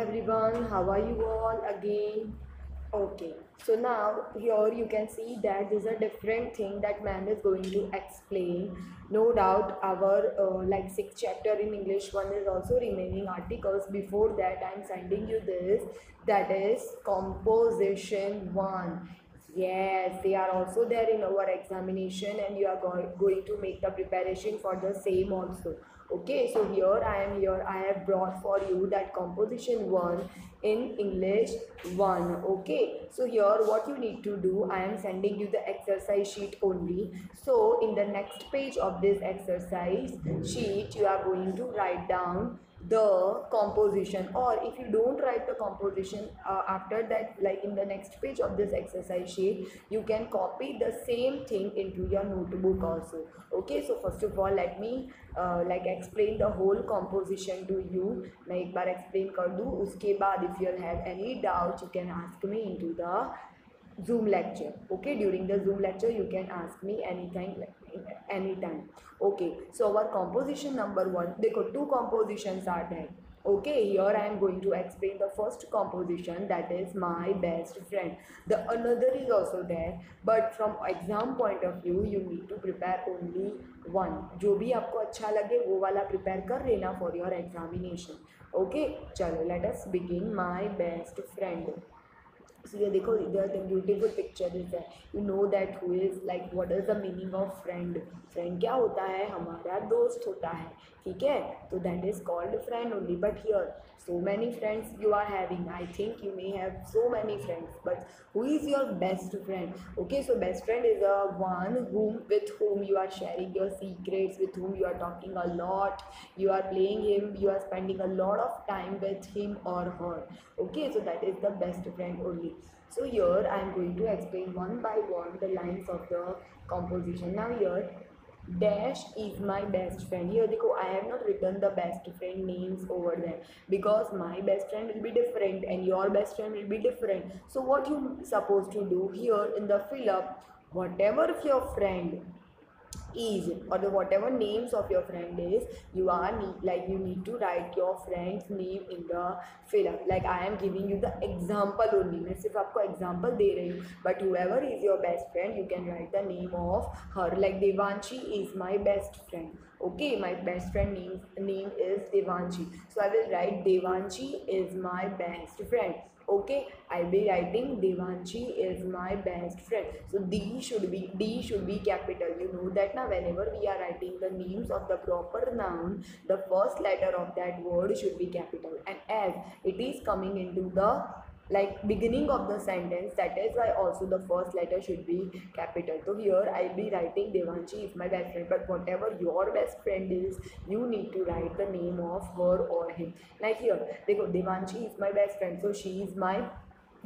everyone, how are you all again? Okay, so now here you can see that there's a different thing that man is going to explain. No doubt our uh, like sixth chapter in English one is also remaining articles. Before that, I'm sending you this that is composition one. Yes, they are also there in our examination and you are go- going to make the preparation for the same also. Okay, so here I am here. I have brought for you that composition one in English one. Okay, so here what you need to do, I am sending you the exercise sheet only. So in the next page of this exercise sheet, you are going to write down the composition or if you don't write the composition uh, after that like in the next page of this exercise sheet you can copy the same thing into your notebook also okay so first of all let me uh, like explain the whole composition to you मैं एक बार explain कर दूँ उसके बाद if you have any doubt you can ask me into the zoom lecture okay during the zoom lecture you can ask me anything anytime okay so our composition number one देखो two compositions are there okay here i am going to explain the first composition that is my best friend the another is also there but from exam point of view you need to prepare only one जो भी आपको अच्छा लगे वो वाला prepare कर लेना for your examination okay चलो let us begin my best friend so ये देखो इधर द ब्यूटीफुल पिक्चर इज़ है you know that who is like what is the meaning of friend friend क्या होता है हमारा दोस्त होता है ठीक है तो that is called friend only but here so many friends you are having i think you may have so many friends but who is your best friend okay so best friend is a one whom with whom you are sharing your secrets with whom you are talking a lot you are playing him you are spending a lot of time with him or her okay so that is the best friend so here i am going to explain one by one the lines of the composition. Now here dash is my best friend. Here देखो I have not written the best friend names over there because my best friend will be different and your best friend will be different. So what you supposed to do here in the fill up whatever your friend is or the whatever names of your friend is you are need like you need to write your friend's name in the fill up like i am giving you the example only मैं सिर्फ आपको example दे रही हूँ but whoever is your best friend you can write the name of her like devanshi is my best friend okay my best friend name name is devanshi so i will write devanshi is my best friend okay i'll be writing devanshi is my best friend. So d should be d should be capital. You know that now whenever we are writing the names of the proper noun the first letter of that word should be capital. And as it is coming into the like beginning of the sentence that is why also the first letter should be capital. So here i'll be writing devanshi is my best friend but whatever your best friend is you need to write the name of her or him. Like here they go devanshi is my best friend so she is my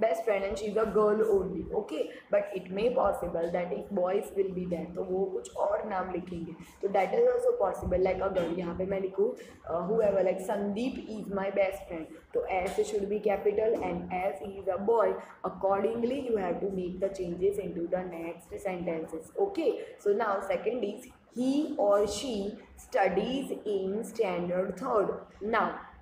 best friend and she's a girl only okay but it may possible that if boys will be there तो वो कुछ और नाम लिखेंगे। तो that is also possible like a girl यहाँ पे मैं लिखूँ whoever like Sandeep is my best friend तो S should be capital and S is a boy accordingly you have to make the changes into the next sentences okay so now second is he or she studies in standard third now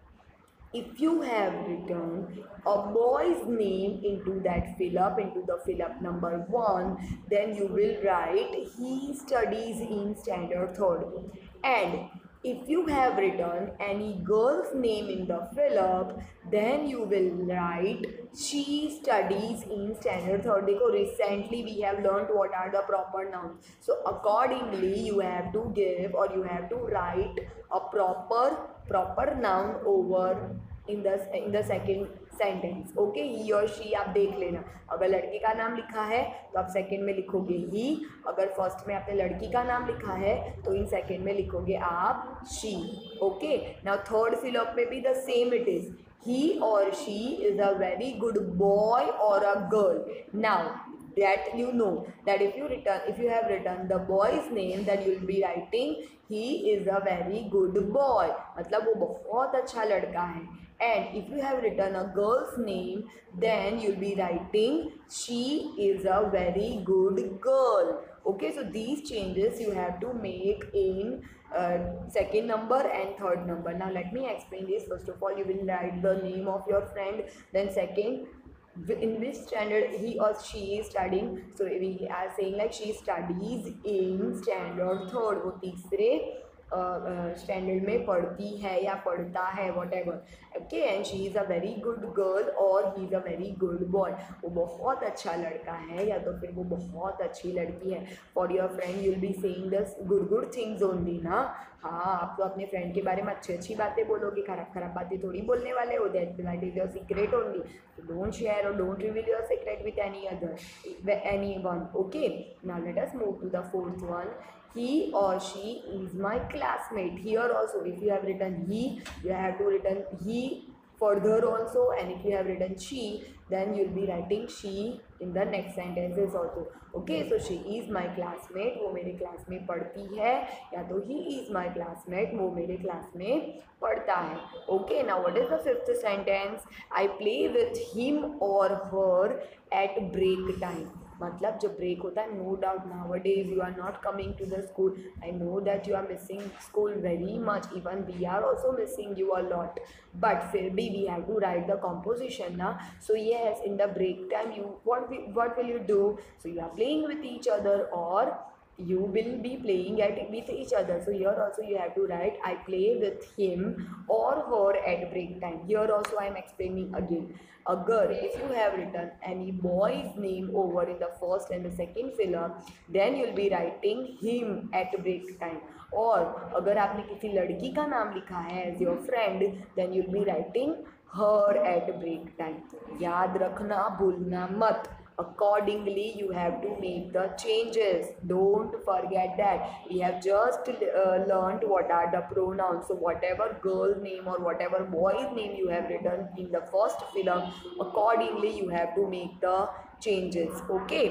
if you have written a boy's name into that fill up into the fill up number 1 then you will write he studies in standard third. And if you have written any girl's name in the fill up then you will write she studies in standard third देखो recently we have learned what are the proper nouns. So accordingly you have to give or you have to write a proper proper noun over in the in the second sentence okay he or she आप देख लेना अगर लड़के का नाम लिखा है तो आप सेकंड में लिखोगे ही अगर फ़र्स्ट में आपने लड़की का नाम लिखा है तो इन सेकंड में लिखोगे आप she okay now third fill up में भी the same it is he or she is a very good boy or a girl now that you know that if you return if you have written the boy's name then you will be writing he is a very good boy मतलब वो बहुत अच्छा लड़का है and if you have written a girl's name then you'll be writing she is a very good girl okay so these changes you have to make in uh, second number and third number now let me explain this first of all you will write the name of your friend then second in which standard he or she is studying so we are saying like she studies in standard third वो तीसरे Standard में पढ़ती है या पढ़ता है whatever okay and she is a very good girl और he is a very good boy वो बहुत अच्छा लड़का है, या तो फिर वो बहुत अच्छी लड़की है. For your friend you'll be saying this good good things only ना? हाँ आप तो अपने फ्रेंड के बारे में अच्छी अच्छी बातें बोलोगे, खराब खराब बातें थोड़ी बोलने वाले हो. That that is your secret only don't share और don't reveal your secret with any other any one okay now let us move to the fourth one he or she is my classmate here also if you have written he you have to written he further also and if you have written she then you'll be writing she in the next sentences also okay so she is my classmate वो मेरे class में पढ़ती है या तो he is my classmate वो मेरे class में पढ़ता है okay now what is the fifth sentence I play with him or her at break time मतलब जब ब्रेक होता है no doubt nowadays you are not coming to the school I know that you are missing school very much even we are also missing you are lot but फिर भी we have to write the composition ना. So yes in the break time you what what will you do so you are playing with each other और you will be playing at with each other so here also you have to write i play with him or her at break time here also i am explaining again agar if you have written any boy's name over in the first and the second filler then you'll be writing him at break time और अगर आपने किसी लड़की का नाम लिखा है as your friend then you'll be writing her at break time याद रखना भूलना मत accordingly you have to make the changes don't forget that we have just uh, learned what are the pronouns so whatever girl name or whatever boy's name you have written in the first film accordingly you have to make the changes okay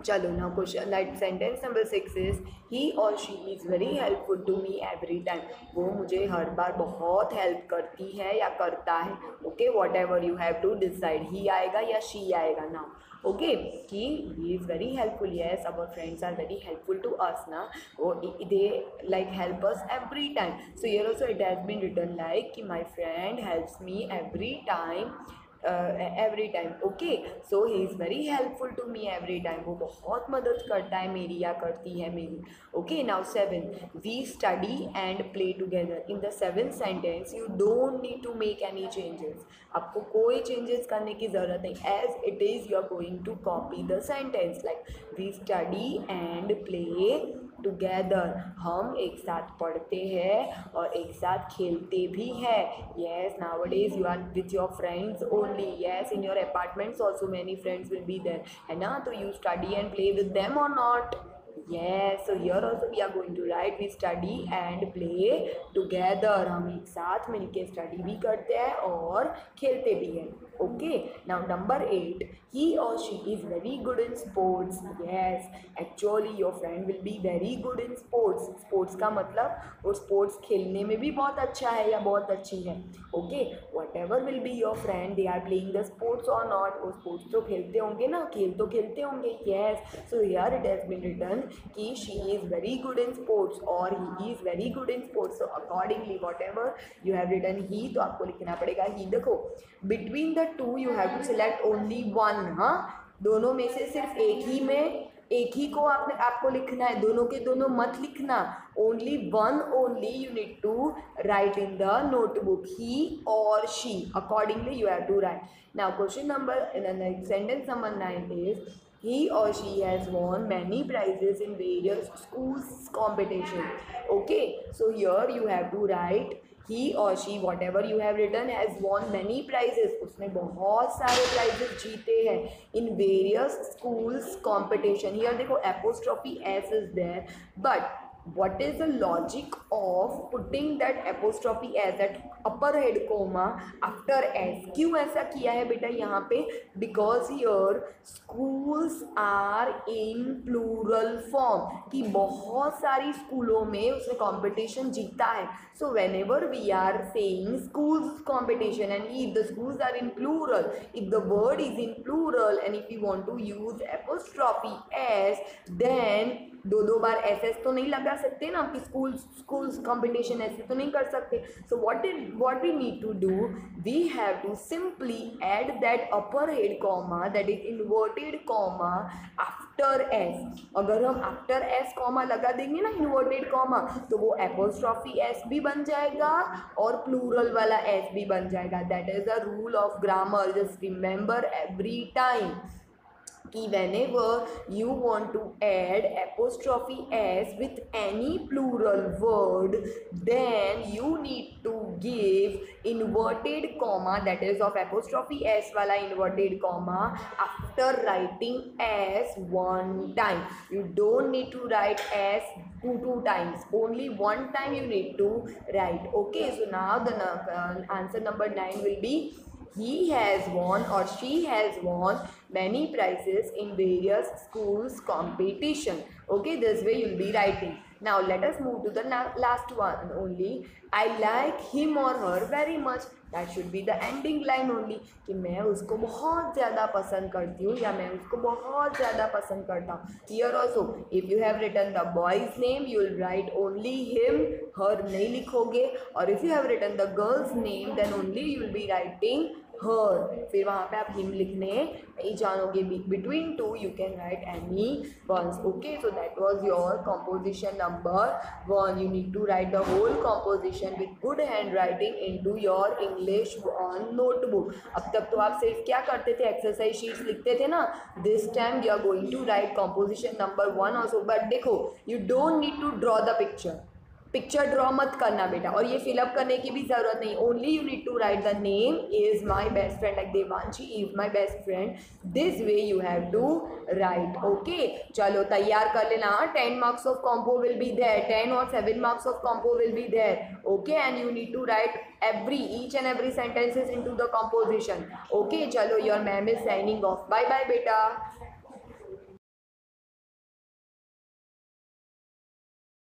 चलो ना question like sentence number six is he और she is very helpful to me every time वो मुझे हर बार बहुत help करती है या करता है okay whatever you have to decide he आएगा या शी आएगा ना okay he is very helpful yes our friends are very helpful to us now oh, they like help us every time. So here also it has been written like my friend helps me every time every time okay so he is very helpful to me every time वो बहुत मदद करता है, मेरी या करती है मेरी okay now seven we study and play together in the seven sentence you don't need to make any changes आपको कोई चेंजेस करने की ज़रूरत नहीं. As it is you are going to copy the sentence like we study and play together हम एक साथ पढ़ते हैं और एक साथ खेलते भी हैं। Yes nowadays you are with your friends only yes in your apartments also many friends will be there है ना? तो you study and play with them और not yes so here also we are going to write we study and play together हम एक साथ मिलके study भी करते हैं और खेलते भी हैं okay now number eight he or she is very good in sports yes actually your friend will be very good in sports sports का मतलब वो sports खेलने में भी बहुत अच्छा है या बहुत अच्छी है okay whatever will be your friend they are playing the sports or not वो sports तो खेलते होंगे ना खेल तो खेलते होंगे yes so here it has been written कि she is very good in sports or he is very good in sports, so accordingly, whatever you have written, he तो आपको लिखना पड़ेगा he. देखो, between the two you have to select only one हाँ? दोनों में से सिर्फ़ एक ही में, एक ही को आपने, आपको लिखना है। दोनों के दोनों मत लिखना। Only one only you need to write in the notebook he or she accordingly you have to write now question number sentence number nine is he or she has won many prizes in various schools competition okay so here you have to write he और she whatever you have written has won many prizes उसने बहुत सारे prices जीते हैं in various schools competition here देखो apostrophe S is there but what is the logic of putting that apostrophe as at upper head comma after s क्यों ऐसा किया है बेटा यहाँ पे because here schools are in plural form कि बहुत सारी स्कूलों में उसने कंपटीशन जीता है whenever we are saying schools competition and if the schools are in plural if the word is in plural and if you want to use apostrophe s then दो दो बार एस एस तो नहीं लगा सकते ना कि स्कूल स्कूल्स कंपटीशन ऐसे तो नहीं कर सकते। So what is what we need to do we have to simply add that upper head comma that is inverted comma after S अगर हम आफ्टर एस कॉमा लगा देंगे ना इन्वर्टेड कॉमा तो वो एपोस्ट्रॉफी एस भी बन जाएगा और प्लूरल वाला एस भी बन जाएगा। That is the rule of grammar just remember every time कि whenever you want to add apostrophe s with any plural word then you need to give inverted comma that is of apostrophe s wala inverted comma after writing s one time. You don't need to write s two two times. Only one time you need to write. Okay so now the uh, answer number 9 will be he has won or she has won many prizes in various schools competition okay this way you'll be writing now let us move to the last one only i like him or her very much that should be the ending line only कि मैं उसको बहुत ज़्यादा पसंद करती हूँ या मैं उसको बहुत ज़्यादा पसंद करता हूँ here also if you have written the boy's name you will write only him her नहीं लिखोगे और if you have written the girl's name then only you will be writing हर फिर वहाँ पे आप हिम लिखने नहीं जानोगे between two you can write any ones okay so that was your composition number one you need to write the whole composition with good handwriting into your English on notebook अब तक तो आप सिर्फ़ क्या करते थे? एक्सरसाइज शीट्स लिखते थे ना? This time you are going to write composition number one also but देखो you don't need to draw the picture picture draw मत करना बेटा, और ये फिलअप करने की भी ज़रूरत नहीं। Only you need to write the name is my best friend like Devanshi is my best friend this way you have to write okay चलो, तैयार कर लेना। Ten marks of compo will be there ten और seven marks of compo will be there okay and you need to write every every, each and every sentences into the composition, okay? chalo your ma'am is signing off. Bye bye beta